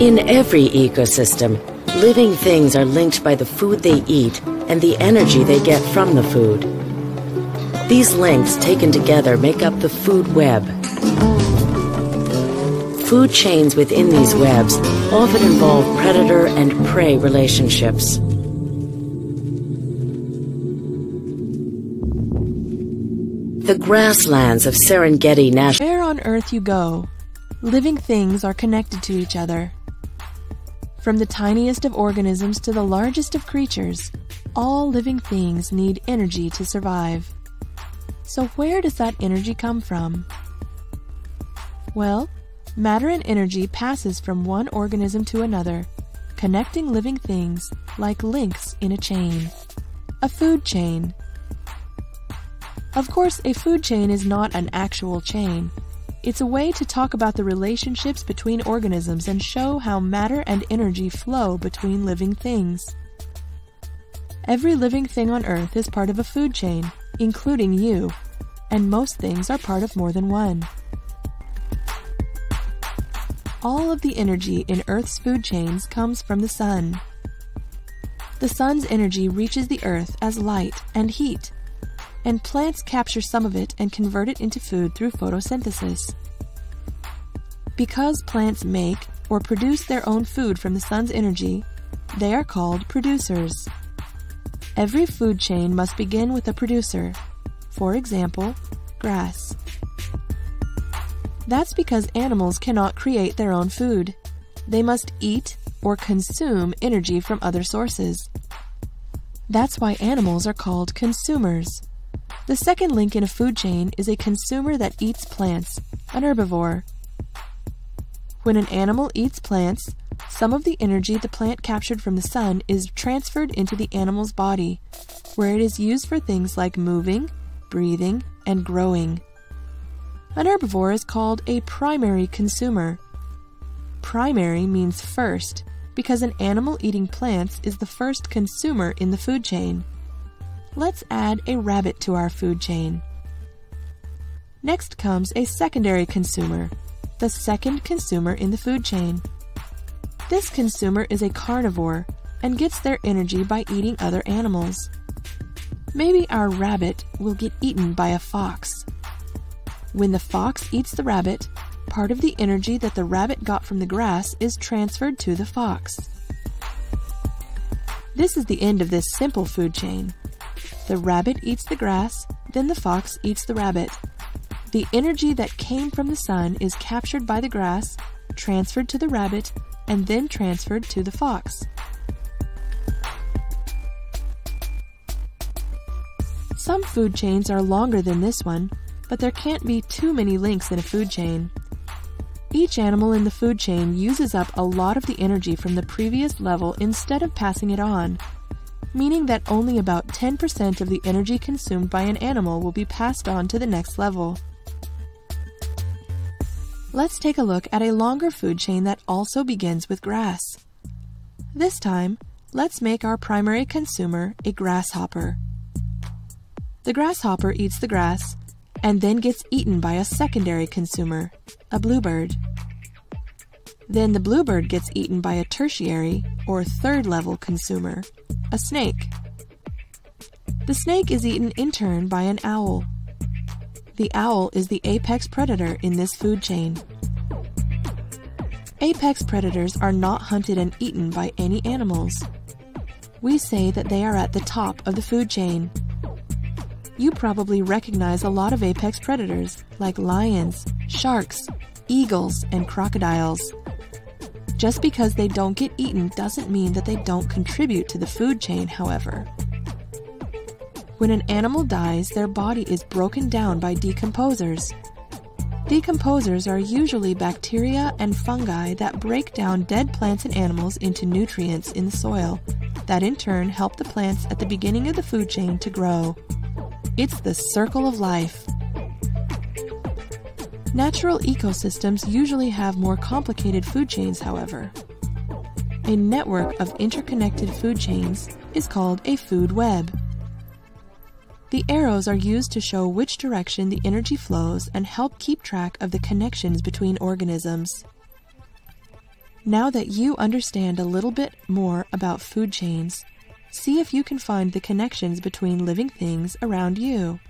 In every ecosystem, living things are linked by the food they eat and the energy they get from the food. These links taken together make up the food web. Food chains within these webs often involve predator and prey relationships. The grasslands of Serengeti National Where on earth you go, living things are connected to each other. From the tiniest of organisms to the largest of creatures, all living things need energy to survive. So, where does that energy come from? Well, matter and energy passes from one organism to another, connecting living things like links in a chain. A food chain. Of course, a food chain is not an actual chain. It's a way to talk about the relationships between organisms and show how matter and energy flow between living things. Every living thing on Earth is part of a food chain, including you, and most things are part of more than one. All of the energy in Earth's food chains comes from the sun. The sun's energy reaches the Earth as light and heat and plants capture some of it and convert it into food through photosynthesis. Because plants make or produce their own food from the sun's energy, they are called producers. Every food chain must begin with a producer, for example, grass. That's because animals cannot create their own food. They must eat or consume energy from other sources. That's why animals are called consumers. The second link in a food chain is a consumer that eats plants, an herbivore. When an animal eats plants, some of the energy the plant captured from the sun is transferred into the animal's body, where it is used for things like moving, breathing, and growing. An herbivore is called a primary consumer. Primary means first, because an animal eating plants is the first consumer in the food chain let's add a rabbit to our food chain. Next comes a secondary consumer, the second consumer in the food chain. This consumer is a carnivore and gets their energy by eating other animals. Maybe our rabbit will get eaten by a fox. When the fox eats the rabbit, part of the energy that the rabbit got from the grass is transferred to the fox. This is the end of this simple food chain. The rabbit eats the grass, then the fox eats the rabbit. The energy that came from the sun is captured by the grass, transferred to the rabbit, and then transferred to the fox. Some food chains are longer than this one, but there can't be too many links in a food chain. Each animal in the food chain uses up a lot of the energy from the previous level instead of passing it on, meaning that only about 10% of the energy consumed by an animal will be passed on to the next level. Let's take a look at a longer food chain that also begins with grass. This time, let's make our primary consumer a grasshopper. The grasshopper eats the grass and then gets eaten by a secondary consumer, a bluebird. Then the bluebird gets eaten by a tertiary or third level consumer, a snake. The snake is eaten in turn by an owl. The owl is the apex predator in this food chain. Apex predators are not hunted and eaten by any animals. We say that they are at the top of the food chain. You probably recognize a lot of apex predators like lions, sharks, eagles, and crocodiles. Just because they don't get eaten doesn't mean that they don't contribute to the food chain, however. When an animal dies, their body is broken down by decomposers. Decomposers are usually bacteria and fungi that break down dead plants and animals into nutrients in the soil, that in turn help the plants at the beginning of the food chain to grow. It's the circle of life. Natural ecosystems usually have more complicated food chains, however. A network of interconnected food chains is called a food web. The arrows are used to show which direction the energy flows and help keep track of the connections between organisms. Now that you understand a little bit more about food chains, see if you can find the connections between living things around you.